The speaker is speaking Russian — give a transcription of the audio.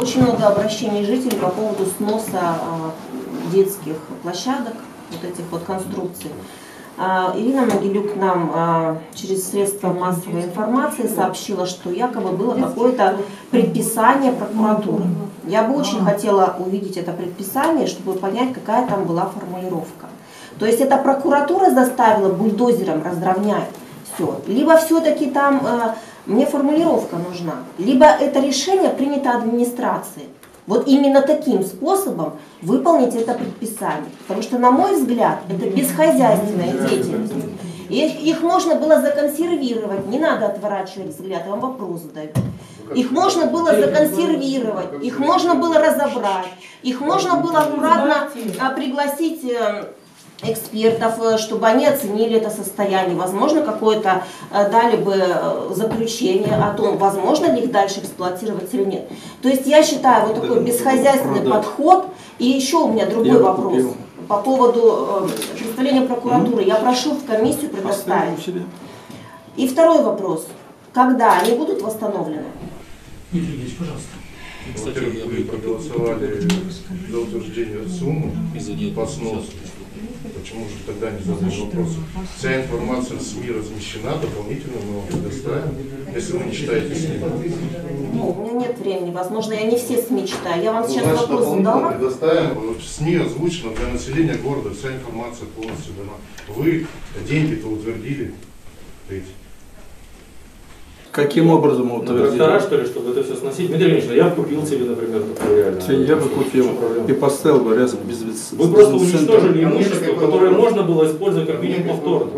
Очень много обращений жителей по поводу сноса а, детских площадок, вот этих вот конструкций. А, Ирина Могилюк нам а, через средства массовой информации сообщила, что якобы было какое-то предписание прокуратуры. Я бы очень хотела увидеть это предписание, чтобы понять, какая там была формулировка. То есть это прокуратура заставила бульдозером разровнять все. Либо все-таки там мне формулировка нужна, либо это решение принято администрацией. Вот именно таким способом выполнить это предписание. Потому что, на мой взгляд, это бесхозяйственная деятельность. Их, их можно было законсервировать, не надо отворачивать взгляд, я вам вопрос задаю. Их можно было законсервировать, их можно было разобрать, их можно было аккуратно а, пригласить э, экспертов, э, чтобы они оценили это состояние. Возможно, какое-то э, дали бы э, заключение о том, возможно ли их дальше эксплуатировать или нет. То есть я считаю вот такой бесхозяйственный подход. И еще у меня другой я вопрос купил. по поводу представления прокуратуры. Я прошу в комиссию предоставить. И второй вопрос. Когда они будут восстановлены? Дмитрий Ильич, пожалуйста. Во-первых, вы проголосовали за утверждение суммы по сносу. Почему же тогда не задали вопрос? Вся информация в СМИ размещена, дополнительно мы вам предоставим, если вы не читаете СМИ. Ну, у меня нет времени, возможно, я не все СМИ читаю. Я вам ну, сейчас значит, вопрос задала. предоставим, в СМИ озвучено для населения города, вся информация полностью дана. Вы деньги-то утвердили эти. Каким образом его утвердили? Трактора, что ли, чтобы это все сносить? Дмитрий Ильич, я купил себе, например, такую реально. Я бы купил и поставил бы рядом без Вы просто уничтожили имущество, которое можно было использовать как минимум повторно.